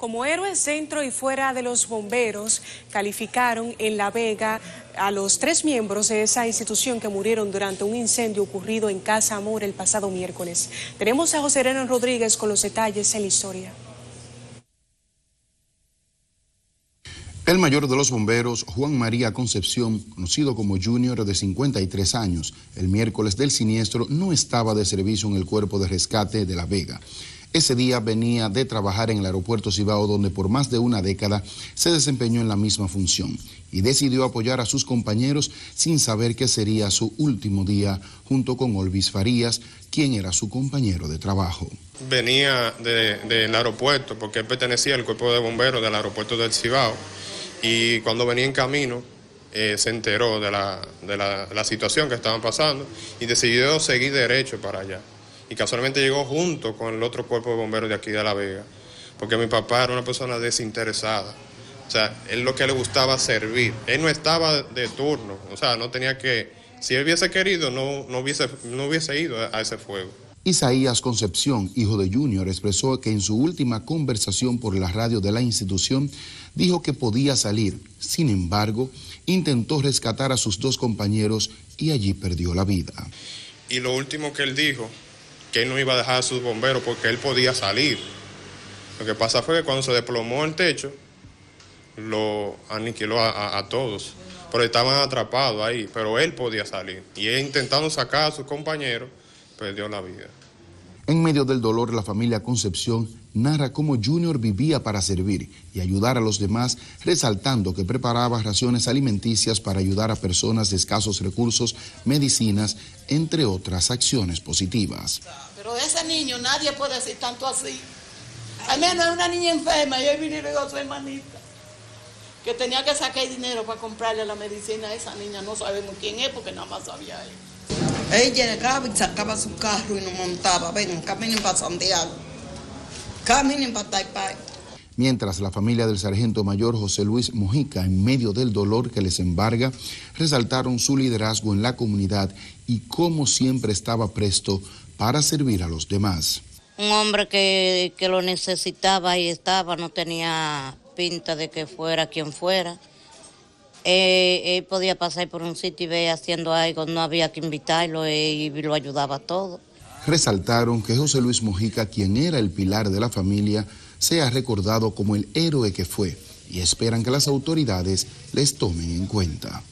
Como héroes dentro y fuera de los bomberos, calificaron en La Vega a los tres miembros de esa institución que murieron durante un incendio ocurrido en Casa Amor el pasado miércoles. Tenemos a José Renan Rodríguez con los detalles en la historia. El mayor de los bomberos, Juan María Concepción, conocido como Junior de 53 años, el miércoles del siniestro no estaba de servicio en el cuerpo de rescate de La Vega. Ese día venía de trabajar en el aeropuerto Cibao, donde por más de una década se desempeñó en la misma función y decidió apoyar a sus compañeros sin saber que sería su último día junto con Olvis Farías, quien era su compañero de trabajo. Venía del aeropuerto porque él pertenecía al cuerpo de bomberos del aeropuerto del Cibao y cuando venía en camino eh, se enteró de, la, de la, situación que estaban pasando y decidió seguir derecho para allá. Y casualmente llegó junto con el otro cuerpo de bomberos de aquí de La Vega, porque mi papá era una persona desinteresada. O sea, él lo que le gustaba servir. Él no estaba de turno, o sea, no tenía que, si él hubiese querido, no, no, hubiese, no hubiese ido a ese fuego. Isaías Concepción, hijo de Junior, expresó que en su última conversación por la radio de la institución dijo que podía salir. Sin embargo, intentó rescatar a sus dos compañeros y allí perdió la vida. Y lo último que él dijo, que él no iba a dejar a sus bomberos porque él podía salir. Lo que pasa fue que cuando se desplomó el techo, lo aniquiló a, todos. Pero estaban atrapados ahí, pero él podía salir. Y él intentando sacar a sus compañeros, perdió la vida. En medio del dolor, la familia Concepción narra cómo Junior vivía para servir y ayudar a los demás, resaltando que preparaba raciones alimenticias para ayudar a personas de escasos recursos, medicinas, entre otras acciones positivas. Pero ese niño nadie puede decir tanto así. Al menos es una niña enferma y hoy vinieron a su hermanita que tenía que sacar dinero para comprarle la medicina a esa niña. No sabemos quién es porque nada más sabía él. Ella llegaba y sacaba su carro y nos montaba. Ven, caminen para Santiago. Caminen para Taipei. Mientras la familia del sargento mayor José Luis Mojica, en medio del dolor que les embarga, resaltaron su liderazgo en la comunidad y cómo siempre estaba presto para servir a los demás. Un hombre que, que lo necesitaba y estaba, no tenía pinta de que fuera quien fuera eh, él podía pasar por un sitio y ver haciendo algo, no había que invitarlo eh, y lo ayudaba todo. Resaltaron que José Luis Mojica, quien era el pilar de la familia, sea recordado como el héroe que fue y esperan que las autoridades les tomen en cuenta.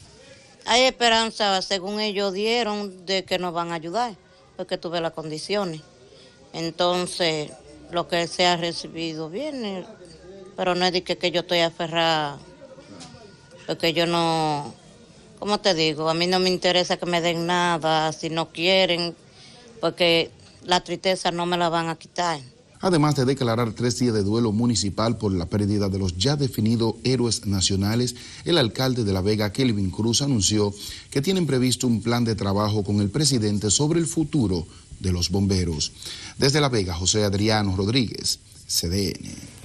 Hay esperanza, según ellos dieron, de que nos van a ayudar, porque tuve las condiciones. Entonces, lo que se ha recibido viene, pero no es de que, que yo estoy aferrada porque yo no, ¿cómo te digo? A mí no me interesa que me den nada, si no quieren, porque la tristeza no me la van a quitar. Además de declarar tres días de duelo municipal por la pérdida de los ya definidos héroes nacionales, el alcalde de La Vega, Kelvin Cruz, anunció que tienen previsto un plan de trabajo con el presidente sobre el futuro de los bomberos. Desde La Vega, José Adriano Rodríguez, CDN.